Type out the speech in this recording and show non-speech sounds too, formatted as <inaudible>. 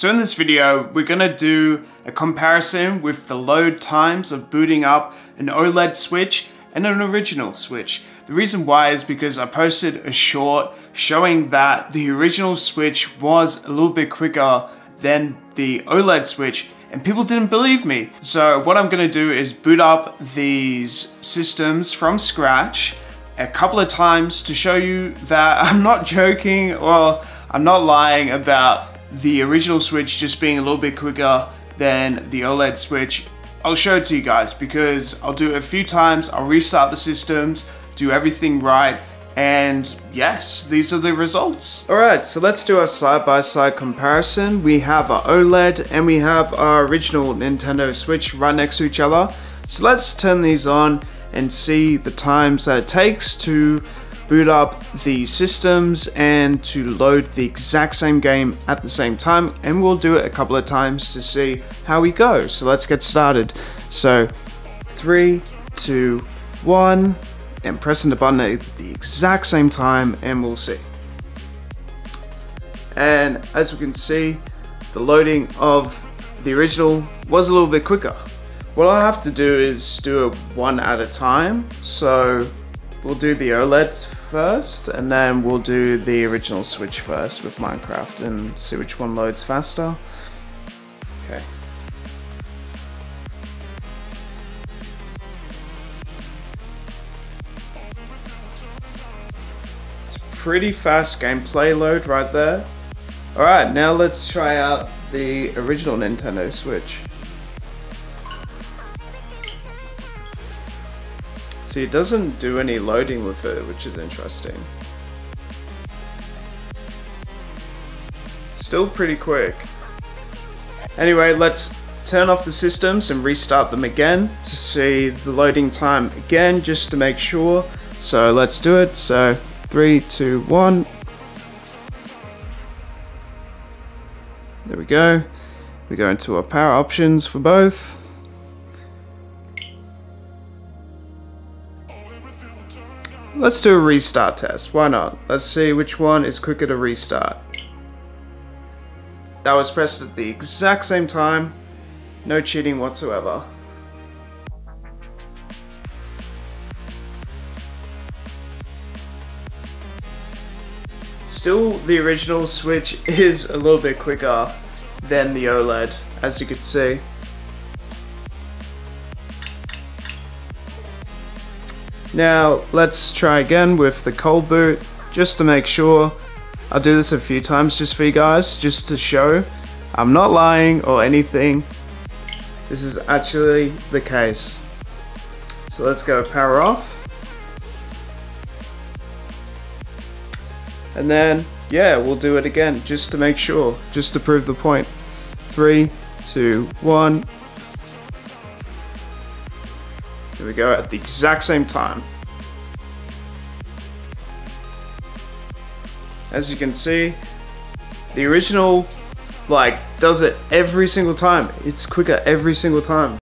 So in this video, we're gonna do a comparison with the load times of booting up an OLED Switch and an original Switch. The reason why is because I posted a short showing that the original Switch was a little bit quicker than the OLED Switch and people didn't believe me. So what I'm gonna do is boot up these systems from scratch a couple of times to show you that <laughs> I'm not joking or I'm not lying about the original Switch just being a little bit quicker than the OLED Switch. I'll show it to you guys because I'll do it a few times, I'll restart the systems, do everything right, and yes, these are the results. All right, so let's do a side-by-side -side comparison. We have our OLED and we have our original Nintendo Switch right next to each other. So let's turn these on and see the times that it takes to boot up the systems and to load the exact same game at the same time and we'll do it a couple of times to see how we go. So let's get started. So three, two, one, and pressing the button at the exact same time and we'll see. And as we can see, the loading of the original was a little bit quicker. What i have to do is do it one at a time. So we'll do the OLED first, and then we'll do the original Switch first with Minecraft and see which one loads faster. Okay. It's pretty fast gameplay load right there. Alright, now let's try out the original Nintendo Switch. See, it doesn't do any loading with it, which is interesting. Still pretty quick. Anyway, let's turn off the systems and restart them again to see the loading time again, just to make sure. So let's do it. So three, two, one. There we go. We go into our power options for both. Let's do a restart test. Why not? Let's see which one is quicker to restart. That was pressed at the exact same time. No cheating whatsoever. Still, the original Switch <laughs> is a little bit quicker than the OLED, as you can see. Now let's try again with the cold boot just to make sure. I'll do this a few times just for you guys, just to show I'm not lying or anything. This is actually the case. So let's go power off. And then, yeah, we'll do it again just to make sure, just to prove the point. Three, two, one. Here we go, at the exact same time. As you can see, the original like does it every single time. It's quicker every single time.